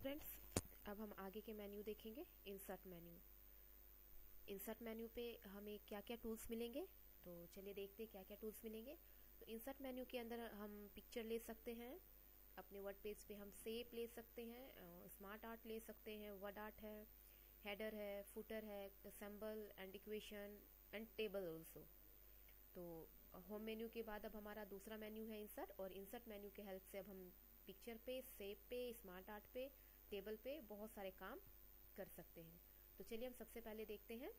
Friends अब हम आगे के मेन्यू देखेंगे इंसर्ट मेन्यू इंसर्ट मेन्यू पे हमें क्या क्या टूल्स मिलेंगे? तो चलिए देखते हैं क्या क्या टूल्स मिलेंगे. तो इंसर्ट मेन्यू के अंदर हम पिक्चर ले सकते हैं. अपने वर्ड पेज पे हम सेप ले सकते हैं स्मार्ट आर्ट ले सकते हैं. वर्ड आर्ट है हेडर है फुटर है symbol and equation and table also तो होम मेन्यू के बाद अब हमारा दूसरा मेन्यू है इंसर्ट और इंसर्ट मेन्यू के हेल्प से अब हम पिक्चर पे सेप पे स्मार्ट आर्ट पे टेबल पे बहुत सारे काम कर सकते हैं। तो चलिए हम सबसे पहले देखते हैं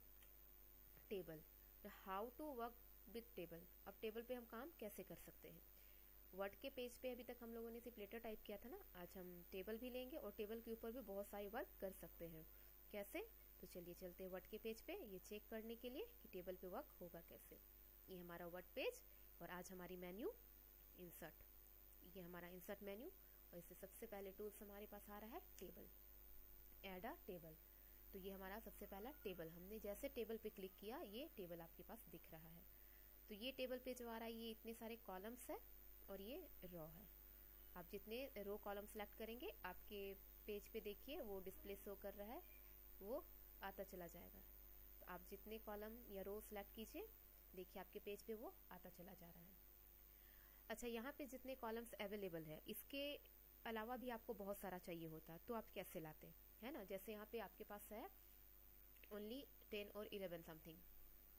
table. How to work with table अब टेबल पे हम काम कैसे कर सकते हैं? वर्ड के पेज पे अभी तक हम लोगों ने सिर्फ़ लेटर टाइप किया था ना? आज हम टेबल भी लेंगे और टेबल के ऊपर भी बहुत सारे वर्क कर सकते हैं। कैसे? तो चलिए चलते हैं वर्ड के पेज पे। ये चेक करने के लिए कि टेबल पे वर्क होगा कैसे। ये हमारा वर्ड पेज और आज हमारी मेन्यू इंसर्ट ये हमारा इंसर्ट मेन्यू और इससे सबसे पहले टूल्स हमारे पास आ रहा है टेबल एड अ टेबल तो ये हमारा सबसे पहला टेबल हमने जैसे टेबल पे क्लिक किया, ये टेबल आपके पास दिख रहा है. तो ये टेबल पे जो आ रहा है, ये इतने सारे कॉलम्स है और ये रो है. आप जितने रो कॉलम सेलेक्ट करेंगे, आपके पेज पे देखिए, वो डिस्प्ले शो कर रहा है, वो आता चला जाएगा. तो आप जितने कॉलम या रो सेलेक्ट कीजिए, देखिए आपके पेज पे वो आता चला जा रहा है. अच्छा यहाँ पे जितने कॉलम्स अवेलेबल है, इसके अलावा भी आपको बहुत सारा चाहिए होता तो आप कैसे लाते? है ना? जैसे यहाँ पे आपके पास है ओनली टेन और इलेवन समथिंग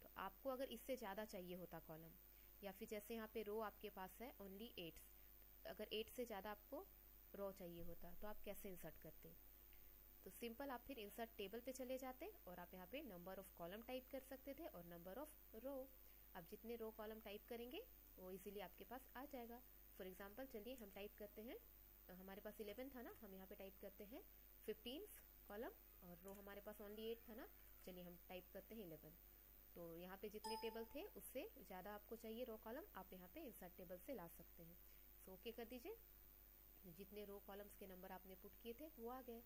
तो आपको अगर इससे ज़्यादा चाहिए होता कॉलम या फिर जैसे यहाँ पे रो आपके पास है ओनली एट अगर एट से ज़्यादा आपको रो चाहिए होता तो आप कैसे इंसर्ट करते? तो सिंपल आप फिर इंसर्ट टेबल पे चले जाते और आप यहाँ पे नंबर ऑफ़ कॉलम टाइप कर सकते थे और नंबर ऑफ़ रो आप जितने रो कॉलम टाइप करेंगे, वो इजीली आपके पास आ जाएगा. फॉर एग्ज़ाम्पल चलिए हम टाइप करते हैं हमारे पास इलेवन था ना, हम यहाँ पे टाइप करते हैं फिफ्टीन कॉलम और रो हमारे पास ओनली एट था ना, चलिए हम टाइप करते हैं इलेवन तो यहाँ पे जितने टेबल थे, उससे ज़्यादा आपको चाहिए रो कॉलम आप यहाँ पे इंसर्ट टेबल से ला सकते हैं. सो ओके कर दीजिए. जितने रो कॉलम्स के नंबर आपने पुट किए थे, वो आ गए.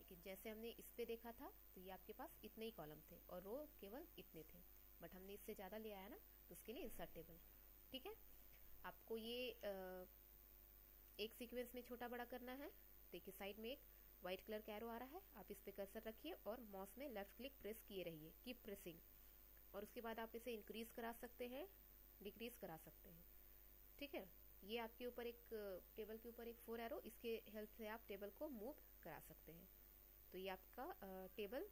लेकिन जैसे हमने इस पे देखा था तो ये आपके पास इतने ही कॉलम थे और रो केवल इतने थे. बट हमने इससे ज़्यादा ले आया ना तो उसके लिए इंसर्ट टेबल ठीक है? आपको ये एक सीक्वेंस में छोटा बड़ा करना है। देखिए साइड में एक व्हाइट कलर का एरो आ रहा है। आप इस पे कर्सर रखिए और माउस में लेफ़्ट क्लिक प्रेस किए रहिए। कीप प्रेसिंग और उसके बाद आप इसे इंक्रीज करा सकते हैं डिक्रीज करा सकते हैं। ठीक है? ये आपके ऊपर एक टेबल के ऊपर एक फोर एरो इसके हेल्प से आप टेबल को मूव करा सकते हैं। तो ये आपका टेबल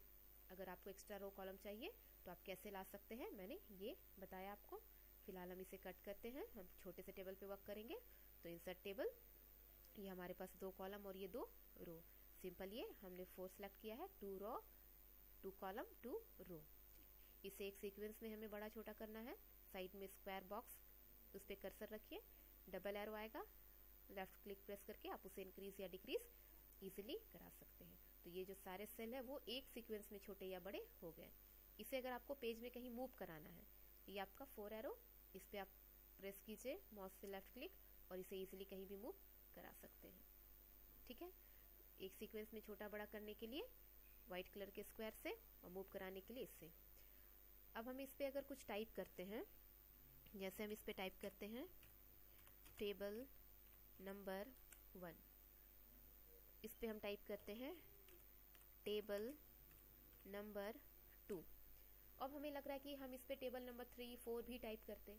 अगर आपको एक्स्ट्रा रो कॉलम चाहिए तो आप कैसे ला सकते हैं? मैंने ये बताया आपको। फ़िलहाल हम इसे कट करते हैं। हम छोटे से टेबल पे वर्क करेंगे। तो इंसर्ट टेबल ये हमारे पास दो कॉलम और ये दो रो। सिंपल ये, हमने फोर सेलेक्ट किया है two row two column two row इसे एक सीक्वेंस में हमें बड़ा छोटा करना है। साइड में स्क्वायर बॉक्स उस पर कर्सर रखिए। डबल एरो आएगा। लेफ़्ट क्लिक प्रेस करके आप उसे इंक्रीज या डिक्रीज इजिली करा सकते हैं। तो ये जो सारे सेल है, वो एक सीक्वेंस में छोटे या बड़े हो गए। इसे अगर आपको पेज में कहीं मूव कराना है, ये आपका फोर एरो इस पर आप प्रेस कीजिए माउस से लेफ़्ट क्लिक और इसे इजीली कहीं भी मूव करा सकते हैं। ठीक है? एक सीक्वेंस में छोटा बड़ा करने के लिए व्हाइट कलर के स्क्वायर से और मूव कराने के लिए इससे। अब हम इस पे अगर कुछ टाइप करते हैं, जैसे हम इस पे टाइप करते हैं टेबल नंबर वन इस पे हम टाइप करते हैं टेबल नंबर टू अब हमें लग रहा है कि हम इस पे टेबल नंबर थ्री फोर भी टाइप करते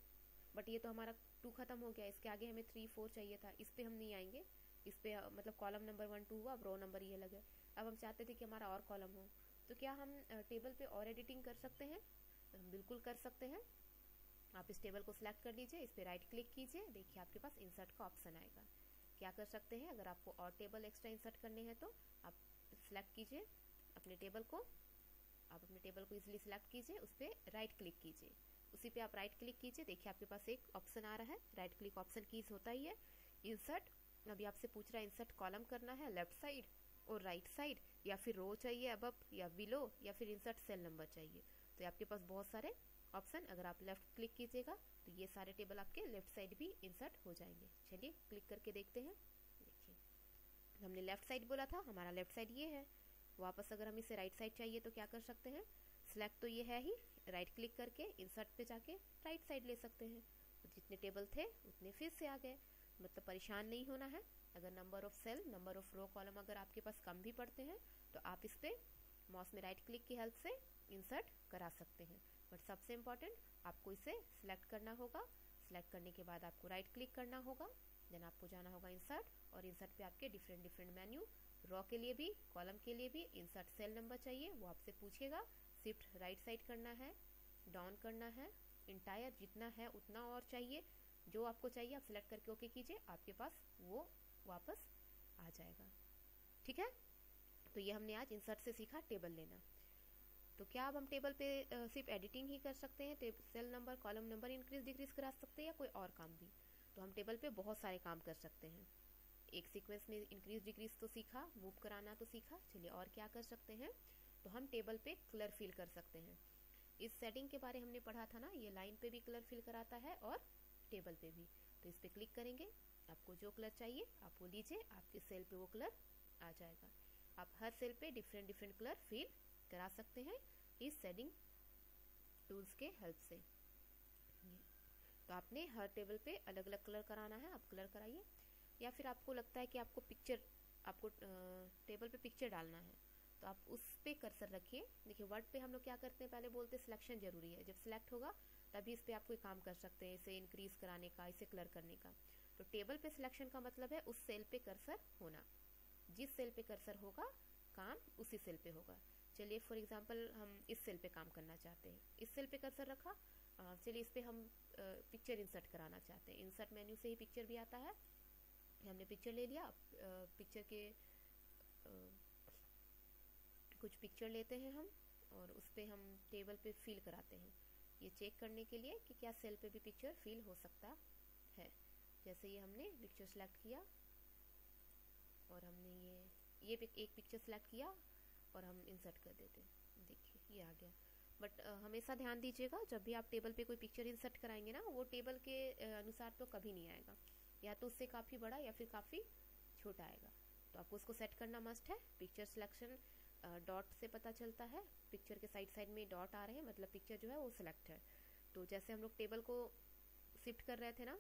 बट ये तो हमारा टू खत्म हो गया, इसके आगे हमें थ्री फोर चाहिए था। इस पे हम नहीं आएँगे। इस पे मतलब कॉलम नंबर वन टू हुआ, अब रो नंबर ये लगे अब हम चाहते थे कि हमारा और कॉलम हो। तो क्या हम टेबल पे और एडिटिंग कर सकते हैं? हम बिल्कुल कर सकते हैं। आप इस टेबल को सिलेक्ट कर लीजिए, इस पे राइट क्लिक कीजिए। देखिए आपके पास इंसर्ट का ऑप्शन आएगा। क्या कर सकते हैं? अगर आपको और टेबल एक्स्ट्रा इंसर्ट करने हैं तो आप सिलेक्ट कीजिए अपने टेबल को। आप अपने टेबल को इजिली सिलेक्ट कीजिए, उस पर राइट क्लिक कीजिए। उसी पे आप राइट क्लिक कीजिए। देखिए, आपके पास एक ऑप्शन आ रहा है। राइट क्लिक ऑप्शन कीज होता ही है। इंसर्ट अभी आपसे पूछ रहा है इंसर्ट कॉलम करना है लेफ़्ट साइड और राइट साइड या फिर रो चाहिए अब या बिलो या फिर इंसर्ट सेल नंबर चाहिए। तो आपके पास बहुत सारे ऑप्शन अगर आप लेफ़्ट क्लिक कीजिएगा तो ये सारे टेबल आपके लेफ़्ट साइड भी इंसर्ट हो जाएँगे। चलिए क्लिक करके देखते हैं। देखिए, हमने लेफ़्ट साइड बोला था, हमारा लेफ़्ट साइड ये है। वापस अगर हम इसे राइट साइड चाहिए तो क्या कर सकते हैं? सिलेक्ट तो ये है ही। राइट क्लिक करके इंसर्ट पे जाके राइट साइड ले सकते हैं। तो जितने टेबल थे, उतने फिर से आ गए। मतलब परेशान नहीं होना है। अगर number of cell number of row column अगर आपके पास कम भी पड़ते हैं तो आप इस पर माउस में राइट क्लिक की हेल्प से इंसर्ट करा सकते हैं। बट सबसे इंपॉर्टेंट आपको इसे सिलेक्ट करना होगा। सिलेक्ट करने के बाद आपको राइट क्लिक करना होगा। देन आपको जाना होगा इंसर्ट और इंसर्ट पे आपके डिफरेंट डिफरेंट मेन्यू रॉ के लिए भी कॉलम के लिए भी इंसर्ट सेल नंबर चाहिए। वो आपसे पूछेगा शिफ्ट राइट साइड करना है डाउन करना है, इंटायर जितना है उतना और चाहिए, जो आपको चाहिए आप सिलेक्ट करके ओके कीजिए, आपके पास वो वापस आ जाएगा। ठीक है? तो ये हमने आज इंसर्ट से सीखा टेबल लेना। तो क्या अब हम टेबल पे सिर्फ़ एडिटिंग ही कर सकते हैं? Cell number column number increase decrease करा सकते हैं या कोई और काम भी? तो हम टेबल पे बहुत सारे काम कर सकते हैं। एक सीक्वेंस में इंक्रीज डिक्रीज तो सीखा मूव कराना तो सीखा, चलिए और क्या कर सकते हैं? तो हम टेबल पे कलर फिल कर सकते हैं। इस सेटिंग के बारे हमने पढ़ा था ना, ये लाइन पे भी कलर फिल कराता है और टेबल पे भी। तो इस पर क्लिक करेंगे, आपको जो कलर चाहिए, आप वो लीजिए, आपके सेल पे वो कलर आ जाएगा। आप हर सेल पे डिफरेंट डिफरेंट कलर फिल करा सकते हैं इस सेटिंग टूल्स के हेल्प से। तो आपने हर टेबल पे अलग अलग कलर कराना है, आप कलर कराइए। या फिर आपको लगता है कि आपको पिक्चर आपको टेबल पे पिक्चर डालना है। तो आप उस पे कर्सर रखिए। देखिए वर्ड पे हम लोग क्या करते हैं? पहले बोलते हैं सिलेक्शन ज़रूरी है। जब सिलेक्ट होगा, तभी इस पे आप कोई काम कर सकते हैं, इसे इंक्रीज कराने का, इसे कलर करने का। तो टेबल पे सिलेक्शन का मतलब है उस सेल पे कर्सर होना। जिस सेल पे कर्सर होगा, काम उसी सेल पे होगा। चलिए फॉर एग्जांपल हम इस सेल पे काम करना चाहते हैं। इस सेल पे कर्सर रखा चलिए इस पे हम पिक्चर इंसर्ट कराना चाहते हैं। इंसर्ट मेन्यू से ही पिक्चर भी आता है। हमने पिक्चर ले लिया। पिक्चर के कुछ पिक्चर लेते हैं हम और उस पर हम टेबल पे फिल कराते हैं। ये चेक करने के लिए कि क्या सेल पे भी पिक्चर फिल हो सकता है। जैसे ये हमने पिक्चर सेलेक्ट किया और हमने ये ये एक पिक्चर सेलेक्ट किया और हम इंसर्ट कर देते देखिए, ये आ गया। बट हमेशा ध्यान दीजिएगा, जब भी आप टेबल पे कोई पिक्चर इंसर्ट कराएँगे ना, वो टेबल के अनुसार तो कभी नहीं आएगा। या तो उससे काफ़ी बड़ा या फिर काफ़ी छोटा आएगा। तो आपको उसको सेट करना मस्ट है। पिक्चर सिलेक्शन डॉट से पता चलता है। पिक्चर के साइड साइड में डॉट आ रहे हैं मतलब पिक्चर जो है वो सिलेक्ट है। तो जैसे हम लोग टेबल को शिफ्ट कर रहे थे ना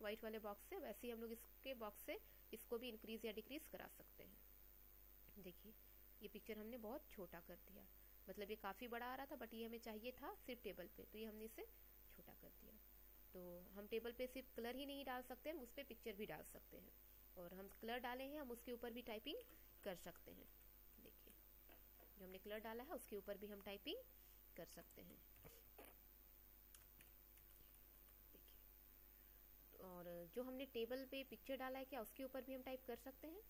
व्हाइट वाले बॉक्स से, वैसे ही हम लोग इसके बॉक्स से इसको भी इंक्रीज या डिक्रीज करा सकते हैं। देखिए, ये पिक्चर हमने बहुत छोटा कर दिया। मतलब ये काफ़ी बड़ा आ रहा था बट ये हमें चाहिए था सिर्फ़ टेबल पे। तो ये हमने इसे छोटा कर दिया। तो हम टेबल पे सिर्फ़ कलर ही नहीं डाल सकते, हम उस पर पिक्चर भी डाल सकते हैं। और हम कलर डाले हैं, हम उसके ऊपर भी टाइपिंग कर सकते हैं। हमने कलर डाला है, उसके ऊपर भी हम टाइपिंग कर सकते हैं। और जो हमने टेबल पे पिक्चर डाला है क्या, उसके ऊपर भी हम टाइप कर सकते हैं?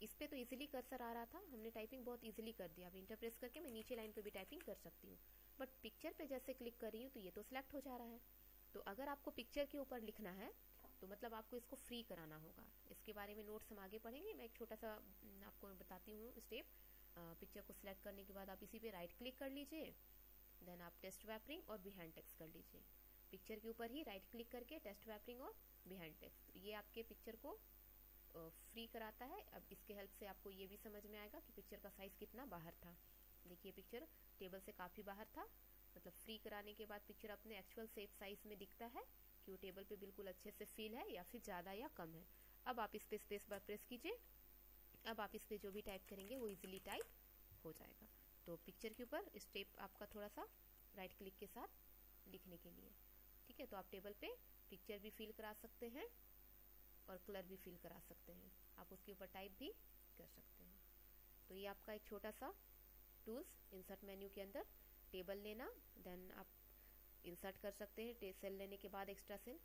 इस पे तो इजीली कर्सर आ रहा था, हमने टाइपिंग बहुत इजीली कर दिया। अब इंटर प्रेस करके मैं नीचे लाइन पे भी टाइपिंग कर सकती हूँ। बट पिक्चर पे जैसे क्लिक कर रही हूँ तो ये तो सिलेक्ट हो जा रहा है। तो अगर आपको पिक्चर के ऊपर लिखना है तो मतलब आपको इसको फ्री कराना होगा। इसके बारे में नोट्स हम आगे पढ़ेंगे। मैं एक छोटा सा आपको बताती हूँ स्टेप पिक्चर को सिलेक्ट करने के बाद आप इसी पे राइट क्लिक कर लीजिए। देन आप टेस्ट वैपरिंग और बिहाइंड टेक्स्ट कर लीजिए। पिक्चर के ऊपर ही राइट क्लिक करके टेस्ट वैपरिंग और बिहाइंड टेक्स्ट ये आपके पिक्चर को फ्री कराता है। अब इसके हेल्प से आपको ये भी समझ में आएगा कि पिक्चर का साइज़ कितना बाहर था। देखिए पिक्चर टेबल से काफ़ी बाहर था। मतलब फ्री कराने के बाद पिक्चर अपने एक्चुअल सेफ़ साइज़ में दिखता है कि वो टेबल पे बिल्कुल अच्छे से फील है या फिर ज़्यादा या कम है। अब आप इस पे स्पेस बार प्रेस कीजिए। अब आप इस पर जो भी टाइप करेंगे, वो इजीली टाइप हो जाएगा। तो पिक्चर के ऊपर स्टेप आपका थोड़ा सा राइट क्लिक के साथ लिखने के लिए। ठीक है? तो आप टेबल पे पिक्चर भी फिल करा सकते हैं और कलर भी फिल करा सकते हैं। आप उसके ऊपर टाइप भी कर सकते हैं। तो ये आपका एक छोटा सा टूल्स इंसर्ट मेन्यू के अंदर टेबल लेना देन आप इंसर्ट कर सकते हैं सेल लेने के बाद एक्स्ट्रा सेल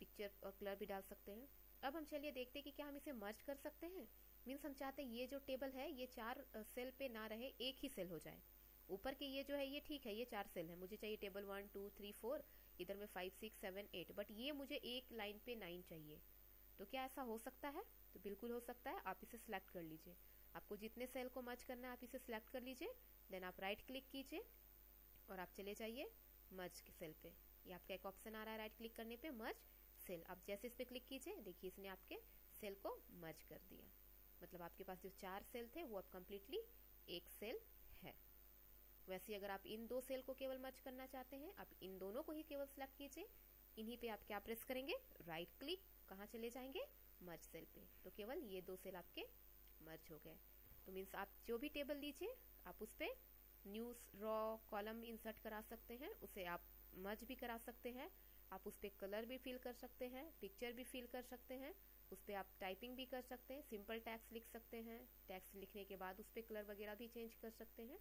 पिक्चर और कलर भी डाल सकते हैं। अब हम चलिए देखते हैं कि क्या हम इसे मर्ज कर सकते हैं। मीन्स हम चाहते हैं ये जो टेबल है, ये चार सेल पे ना रहे, एक ही सेल हो जाए। ऊपर के ये जो है, ये ठीक है, ये चार सेल है। मुझे चाहिए table one, two, three, four, इधर में five, six, seven, eight, but ये मुझे एक लाइन पे नाइन चाहिए। तो क्या ऐसा हो सकता है? तो बिल्कुल हो सकता है, आप इसे सिलेक्ट कर लीजिए। आपको जितने सेल को मर्ज करना है, आप इसे सिलेक्ट कर लीजिए। देन आप राइट क्लिक कीजिए और आप चले जाइए मर्ज के सेल पे। ये आपका एक ऑप्शन आ रहा है राइट क्लिक करने पे मर्ज सेल। आप जैसे इस पे क्लिक कीजिए, देखिए इसने आपके सेल को मर्ज कर दिया। मतलब आपके पास जो चार सेल थे, वो अब कम्प्लीटली एक सेल है। वैसे अगर आप इन दो सेल को केवल मर्ज करना चाहते हैं, आप इन दोनों को ही केवल सिलेक्ट कीजिए। इन्हीं पे आप क्या प्रेस करेंगे? राइट क्लिक कहाँ चले जाएँगे? मर्ज सेल पे। तो केवल ये दो सेल आपके मर्ज हो गए। तो मीन्स आप जो भी टेबल लीजिए आप उस पर न्यूज़ रॉ कॉलम इंसर्ट करा सकते हैं। उसे आप मर्ज भी करा सकते हैं। आप उस पर कलर भी फिल कर सकते हैं पिक्चर भी फिल कर सकते हैं। उस पर आप टाइपिंग भी कर सकते हैं सिंपल टैक्स लिख सकते हैं टैक्स लिखने के बाद उस पर कलर वगैरह भी चेंज कर सकते हैं।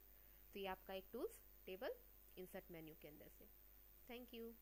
तो ये आपका एक टूल्स टेबल इंसर्ट मेन्यू के अंदर से। Thank you